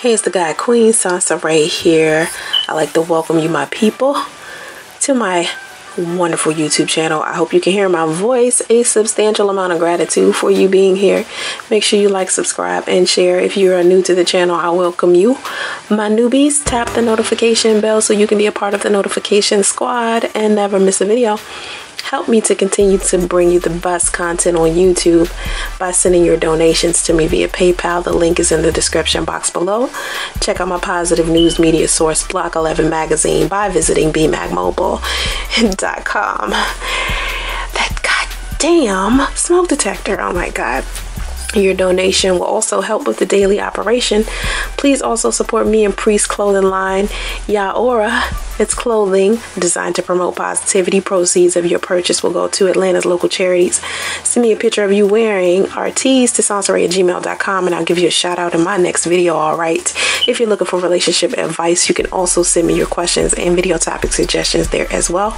Hey, it's the guy Queen Soncerae here. I'd like to welcome you, my people, to my wonderful YouTube channel. I hope you can hear my voice. A substantial amount of gratitude for you being here. Make sure you like, subscribe, and share. If you are new to the channel, I welcome you. My newbies, tap the notification bell so you can be a part of the notification squad and never miss a video. Help me to continue to bring you the best content on YouTube by sending your donations to me via PayPal. The link is in the description box below. Check out my positive news media source, Block 11 Magazine, by visiting bmagmobile.com. That goddamn smoke detector. Oh my god. Your donation will also help with the daily operation. Please also support me and Priest clothing line Yaora. It's clothing designed to promote positivity. Proceeds of your purchase will go to Atlanta's local charities. Send me a picture of you wearing tees to soncerae at gmail.com and I'll give you a shout out in my next video, alright? If you're looking for relationship advice, you can also send me your questions and video topic suggestions there as well.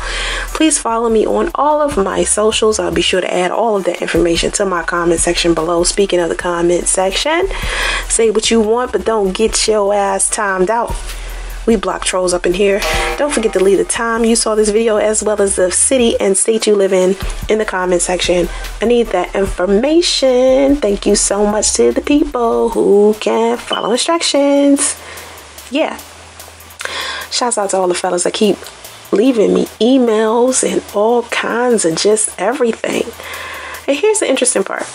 Please follow me on all of my socials. I'll be sure to add all of that information to my comment section below. Speaking of the comment section, say what you want, but don't get your ass timed out. We block trolls up in here. Don't forget to leave the time you saw this video as well as the city and state you live in in the comment section. I need that information. Thank you so much to the people who can follow instructions. Yeah. Shouts out to all the fellas that keep leaving me emails and all kinds of just everything. And here's the interesting part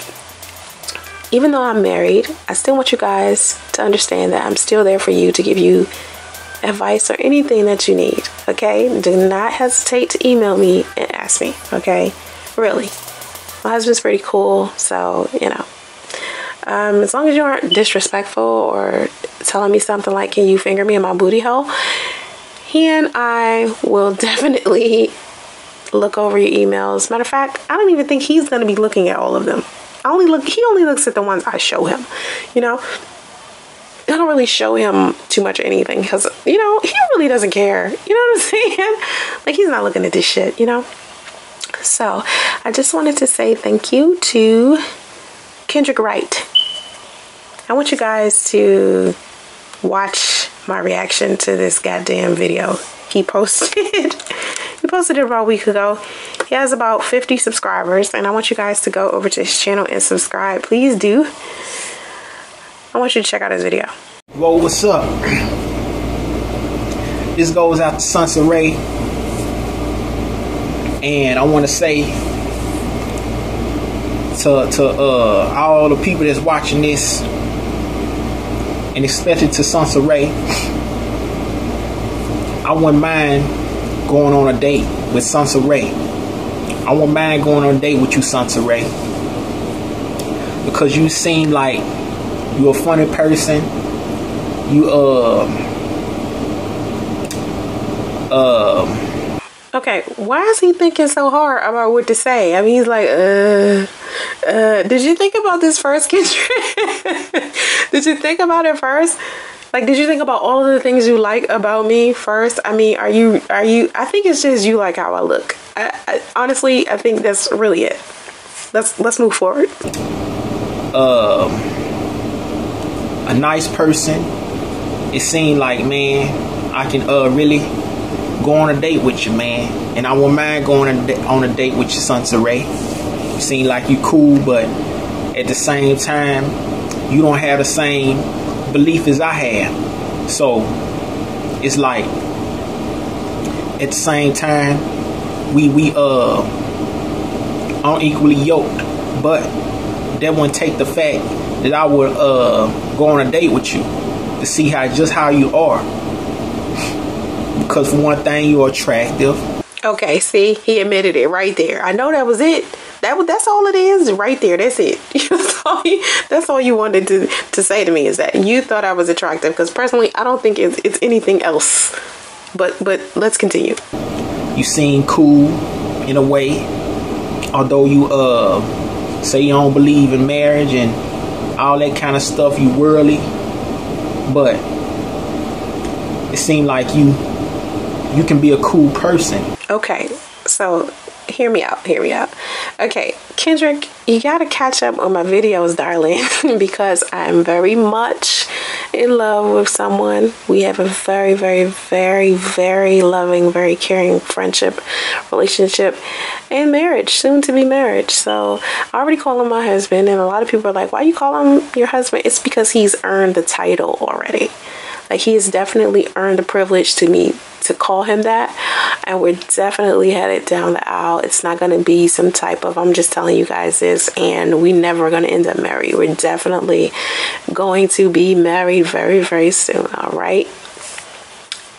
even though I'm married, I still want you guys to understand that I'm still there for you to give you advice or anything that you need. Okay? Do not hesitate to email me and ask me. Okay? Really. My husband's pretty cool, so you know. Um, as long as you aren't disrespectful or telling me something like, Can you finger me in my booty hole? He and I will definitely look over your emails. Matter of fact, I don't even think he's going to be looking at all of them. I only look, he only looks at the ones I show him, you know? I don't really show him too much of anything because, you know, he really doesn't care. You know what I'm saying? Like, he's not looking at this shit, you know? So, I just wanted to say thank you to Kendrick Wright. I want you guys to watch my reaction to this goddamn video he posted. he posted it about a week ago. He has about 50 subscribers, and I want you guys to go over to his channel and subscribe. Please do. I want you to check out his video. Whoa, what's up? This goes out to Soncerae. And I want to say to, to uh, all the people that's watching this, and especially to Soncerae, I wouldn't mind going on a date with Soncerae. I wouldn't mind going on a date with you, Soncerae. Because you seem like you a funny person. You uh uh Okay, why is he thinking so hard about what to say? I mean, he's like, uh, uh, did you think about this first, Kendrick? did you think about it first? Like, did you think about all of the things you like about me first? I mean, are you, are you, I think it's just you like how I look. I, I honestly, I think that's really it. Let's, let's move forward. Um, a nice person. It seemed like, man, I can uh really go on a date with you, man. And I won't mind going on a date with your son, Saray. You seem like you cool, but at the same time, you don't have the same belief as I have. So it's like at the same time, we we uh unequally yoked, but that wouldn't take the fact that I would uh go on a date with you to see how just how you are. Because for one thing, you're attractive. Okay, see, he admitted it right there. I know that was it. That was that's all it is, right there. That's it. that's, all you, that's all you wanted to to say to me is that you thought I was attractive. Because personally, I don't think it's it's anything else. But but let's continue. You seem cool in a way, although you uh say you don't believe in marriage and all that kind of stuff. You worldly, but it seemed like you you can be a cool person. Okay, so hear me out, hear me out. Okay, Kendrick, you gotta catch up on my videos, darling, because I'm very much in love with someone. We have a very, very, very, very loving, very caring friendship, relationship, and marriage, soon to be marriage. So I already call him my husband, and a lot of people are like, why you call him your husband? It's because he's earned the title already. Like he has definitely earned the privilege to me to call him that. And we're definitely headed down the aisle. It's not going to be some type of, I'm just telling you guys this, and we never going to end up married. We're definitely going to be married very, very soon. All right.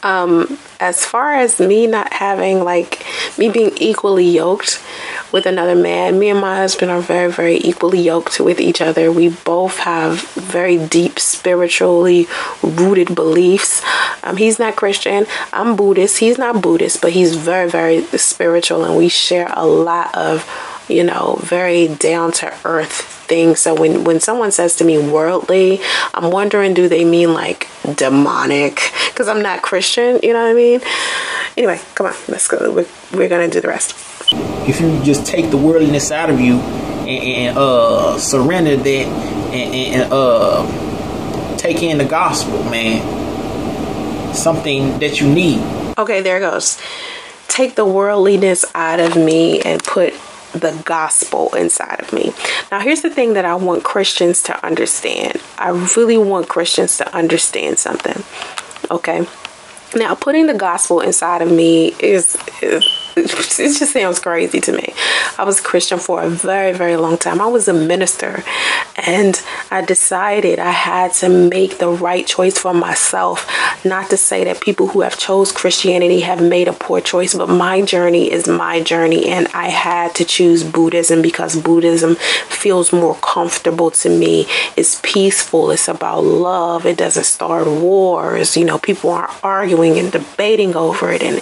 Um, as far as me not having like me being equally yoked with another man, me and my husband are very, very equally yoked with each other. We both have very deep spiritually rooted beliefs. Um, he's not Christian, I'm Buddhist. He's not Buddhist, but he's very, very spiritual, and we share a lot of you know, very down to earth things. So when when someone says to me worldly, I'm wondering do they mean like demonic? Because I'm not Christian, you know what I mean? Anyway, come on, let's go. We're, we're gonna do the rest. If you just take the worldliness out of you and, and uh, surrender that and, and uh, take in the gospel, man, something that you need. Okay, there it goes. Take the worldliness out of me and put the gospel inside of me. Now, here's the thing that I want Christians to understand. I really want Christians to understand something. Okay. Now, putting the gospel inside of me is, is it just sounds crazy to me. I was a Christian for a very, very long time. I was a minister and I decided I had to make the right choice for myself. Not to say that people who have chose Christianity have made a poor choice, but my journey is my journey and I had to choose Buddhism because Buddhism feels more comfortable to me. It's peaceful. It's about love. It doesn't start wars. You know, people aren't arguing and debating over it and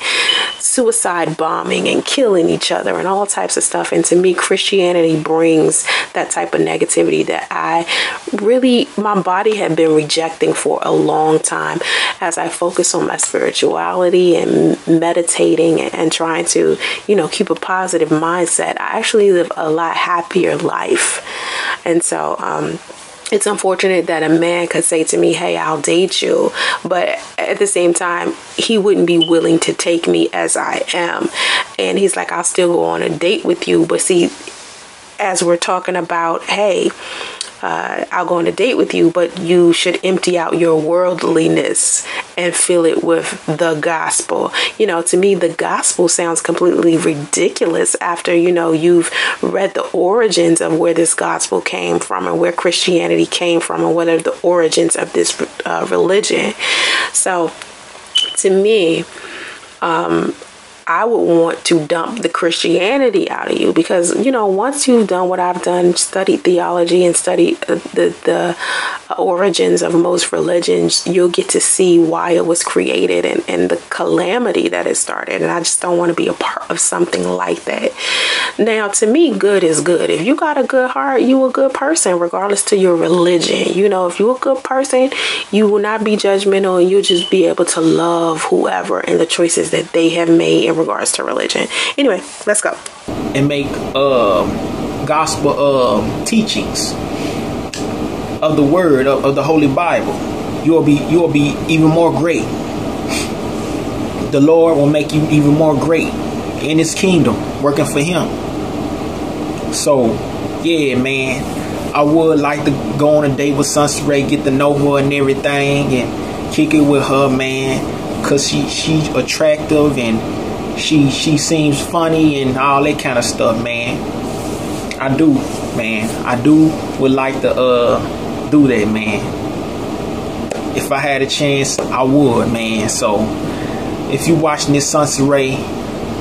suicide bombing and killing each other and all types of stuff. And to me, Christianity brings that type of negativity that I really, my body had been rejecting for a long time as I focus on my spirituality and meditating and, and trying to, you know, keep a positive mindset. I actually live a lot happier life. And so, um, it's unfortunate that a man could say to me, Hey, I'll date you. But at the same time, he wouldn't be willing to take me as I am. And he's like, I'll still go on a date with you. But see, as we're talking about, hey, uh, I'll go on a date with you, but you should empty out your worldliness and fill it with the gospel. You know, to me, the gospel sounds completely ridiculous after, you know, you've read the origins of where this gospel came from and where Christianity came from and what are the origins of this uh, religion. So, to me, um, I would want to dump the Christianity out of you because, you know, once you've done what I've done, studied theology and studied uh, the, the origins of most religions, you'll get to see why it was created and, and the calamity that it started. And I just don't want to be a part of something like that. Now, to me, good is good. If you got a good heart, you a good person, regardless to your religion. You know, if you're a good person, you will not be judgmental and you'll just be able to love whoever and the choices that they have made regards to religion. Anyway, let's go. And make uh, gospel uh, teachings of the word of, of the Holy Bible. You'll be you'll be even more great. The Lord will make you even more great in His kingdom, working for Him. So, yeah, man. I would like to go on a date with Sunset get to know her and everything, and kick it with her, man, cause she she's attractive and she she seems funny and all that kind of stuff, man. I do, man. I do would like to uh do that, man. If I had a chance, I would, man. So if you watching this Sunset Ray,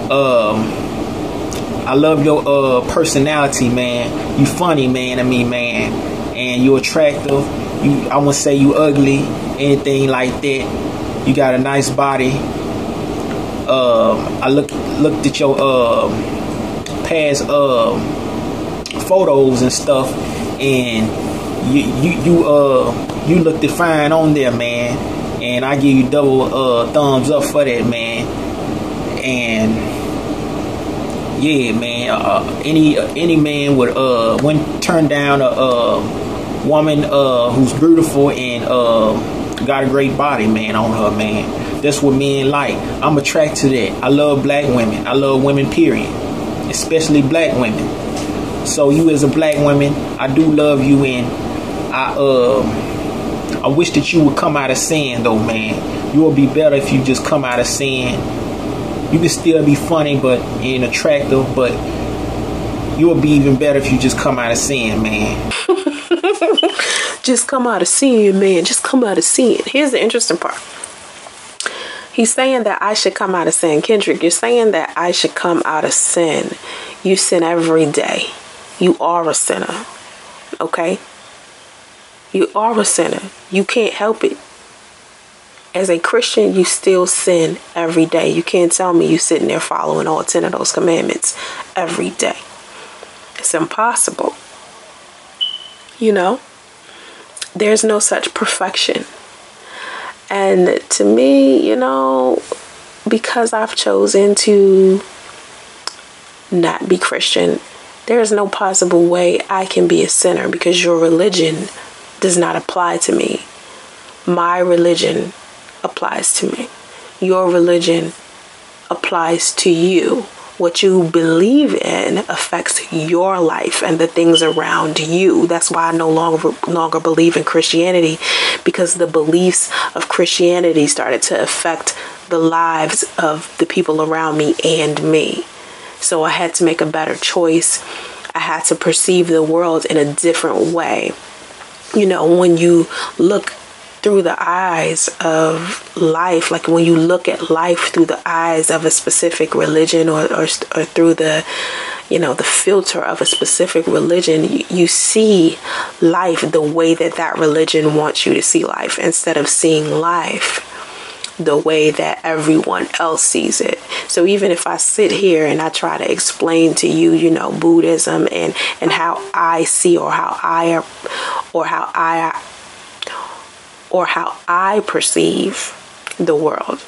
um I love your uh personality, man. You funny, man. I mean, man, and you attractive. You I won't say you ugly, anything like that. You got a nice body uh, I looked looked at your uh, past uh, photos and stuff, and you you you uh you looked fine on there, man. And I give you double uh thumbs up for that, man. And yeah, man. Uh, any uh, any man would uh when turn down a uh woman uh, who's beautiful and uh, got a great body, man, on her, man. That's what men like. I'm attracted to that. I love black women. I love women, period. Especially black women. So you as a black woman, I do love you and I uh I wish that you would come out of sin though, man. You will be better if you just come out of sin. You can still be funny but and attractive, but you will be even better if you just come out of sin, man. just come out of sin, man. Just come out of sin. Here's the interesting part. He's saying that I should come out of sin. Kendrick, you're saying that I should come out of sin. You sin every day. You are a sinner. Okay? You are a sinner. You can't help it. As a Christian, you still sin every day. You can't tell me you're sitting there following all 10 of those commandments every day. It's impossible. You know? There's no such perfection. And to me, you know, because I've chosen to not be Christian, there is no possible way I can be a sinner because your religion does not apply to me. My religion applies to me. Your religion applies to you what you believe in affects your life and the things around you. That's why I no longer longer believe in Christianity because the beliefs of Christianity started to affect the lives of the people around me and me. So I had to make a better choice. I had to perceive the world in a different way. You know, when you look through the eyes of life, like when you look at life through the eyes of a specific religion or, or, or through the, you know, the filter of a specific religion, you, you see life the way that that religion wants you to see life instead of seeing life the way that everyone else sees it. So even if I sit here and I try to explain to you, you know, Buddhism and and how I see or how I or how I or how I perceive the world.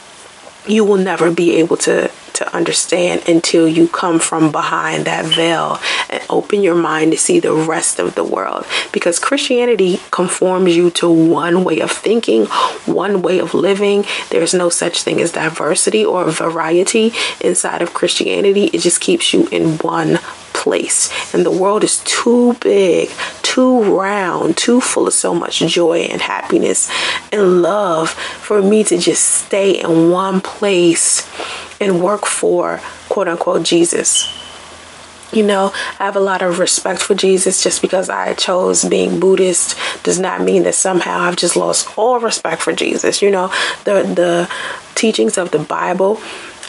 You will never be able to to understand until you come from behind that veil and open your mind to see the rest of the world. Because Christianity conforms you to one way of thinking, one way of living. There's no such thing as diversity or variety inside of Christianity. It just keeps you in one place. And the world is too big, too round, too full of so much joy and happiness and love for me to just stay in one place and work for quote unquote Jesus. You know, I have a lot of respect for Jesus just because I chose being Buddhist does not mean that somehow I've just lost all respect for Jesus. You know, the the teachings of the Bible,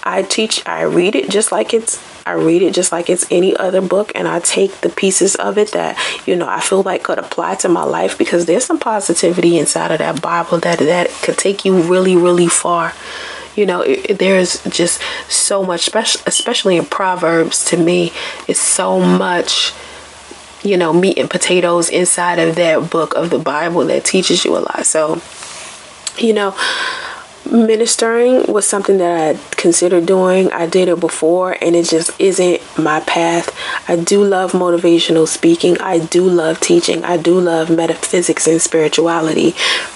I teach I read it just like it's I read it just like it's any other book and I take the pieces of it that, you know, I feel like could apply to my life because there's some positivity inside of that Bible that that could take you really really far. You know it, there's just so much especially in proverbs to me it's so much you know meat and potatoes inside of that book of the bible that teaches you a lot. So you know ministering was something that I considered doing. I did it before and it just isn't my path. I do love motivational speaking. I do love teaching. I do love metaphysics and spirituality.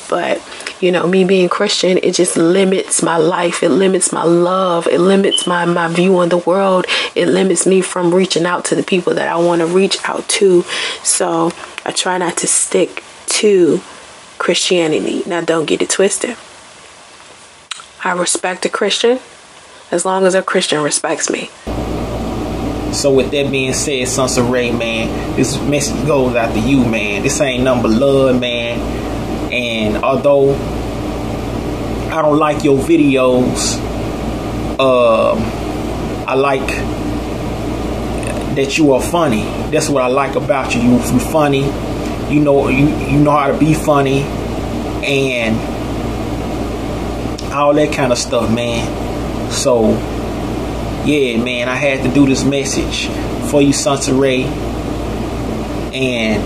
But, you know, me being Christian, it just limits my life. It limits my love. It limits my, my view on the world. It limits me from reaching out to the people that I want to reach out to. So I try not to stick to Christianity. Now, don't get it twisted. I respect a Christian as long as a Christian respects me. So with that being said, Sons Ray, man, this message goes out to you, man. This ain't number love, man. And although I don't like your videos, um, I like that you are funny. That's what I like about you. You, you funny. You know you you know how to be funny, and all that kind of stuff, man. So, yeah, man, I had to do this message for you, Sunset Ray. And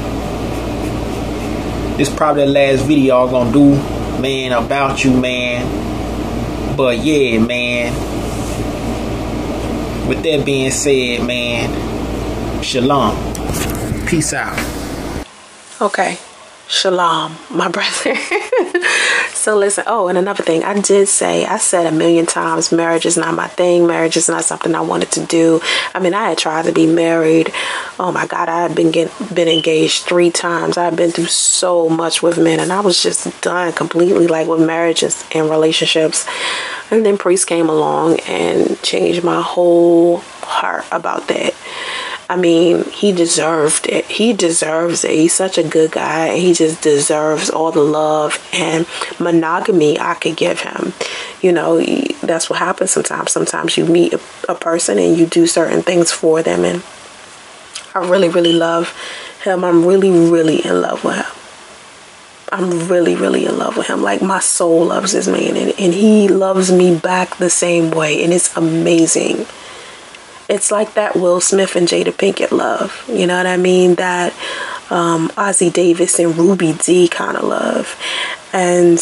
this probably the last video I'm gonna do, man, about you, man. But yeah, man. With that being said, man, shalom. Peace out. Okay. Shalom, my brother. so listen, oh, and another thing, I did say, I said a million times, marriage is not my thing. Marriage is not something I wanted to do. I mean, I had tried to be married. Oh my God, I had been get, been engaged three times. I had been through so much with men, and I was just done completely, like with marriages and relationships. And then priest came along and changed my whole heart about that. I mean, he deserved it. He deserves it. He's such a good guy. He just deserves all the love and monogamy I could give him. You know, that's what happens sometimes. Sometimes you meet a, person and you do certain things for them. And I really, really love him. I'm really, really in love with him. I'm really, really in love with him. Like my soul loves this man, and, and he loves me back the same way, and it's amazing it's like that Will Smith and Jada Pinkett love. You know what I mean? That um, Ossie Davis and Ruby Dee kind of love. And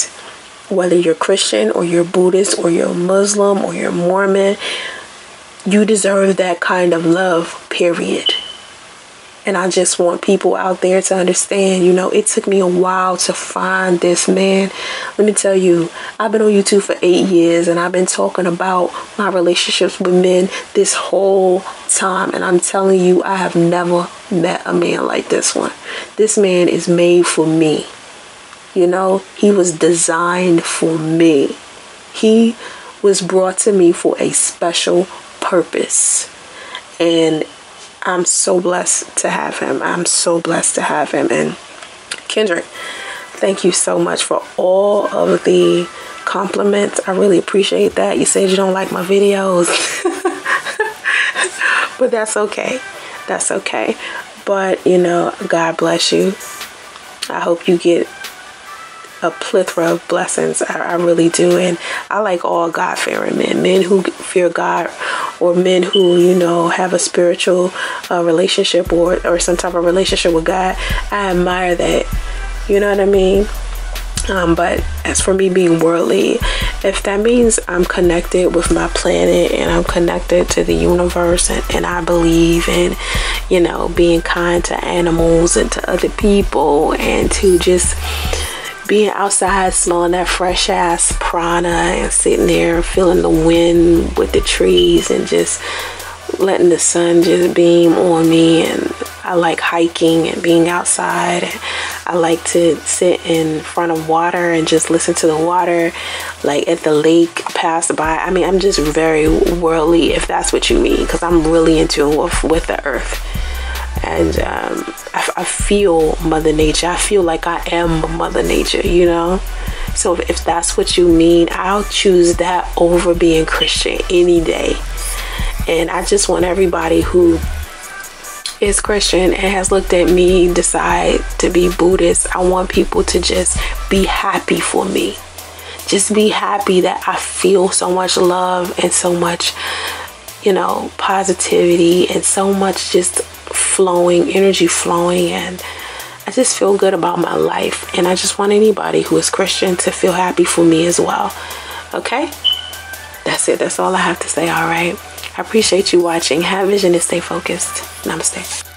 whether you're Christian or you're Buddhist or you're Muslim or you're Mormon, you deserve that kind of love, period. And I just want people out there to understand, you know, it took me a while to find this man. Let me tell you, I've been on YouTube for eight years and I've been talking about my relationships with men this whole time. And I'm telling you, I have never met a man like this one. This man is made for me. You know, he was designed for me. He was brought to me for a special purpose. And I'm so blessed to have him. I'm so blessed to have him. And Kendrick, thank you so much for all of the compliments. I really appreciate that. You said you don't like my videos, but that's okay. That's okay. But you know, God bless you. I hope you get a plethora of blessings. I, I really do. And I like all God fearing men, men who fear God or men who, you know, have a spiritual uh, relationship or, or some type of relationship with God. I admire that. You know what I mean? Um, but as for me being worldly, if that means I'm connected with my planet and I'm connected to the universe and, and I believe in, you know, being kind to animals and to other people and to just being outside smelling that fresh ass prana and sitting there feeling the wind with the trees and just letting the sun just beam on me and I like hiking and being outside. I like to sit in front of water and just listen to the water like at the lake pass by. I mean, I'm just very worldly if that's what you mean because I'm really into with, with the earth and um, I, I, feel Mother Nature. I feel like I am Mother Nature, you know? So if, if that's what you mean, I'll choose that over being Christian any day. And I just want everybody who is Christian and has looked at me decide to be Buddhist, I want people to just be happy for me. Just be happy that I feel so much love and so much, you know, positivity and so much just flowing, energy flowing, and I just feel good about my life. And I just want anybody who is Christian to feel happy for me as well. Okay? That's it. That's all I have to say. All right. I appreciate you watching. Have vision and stay focused. Namaste.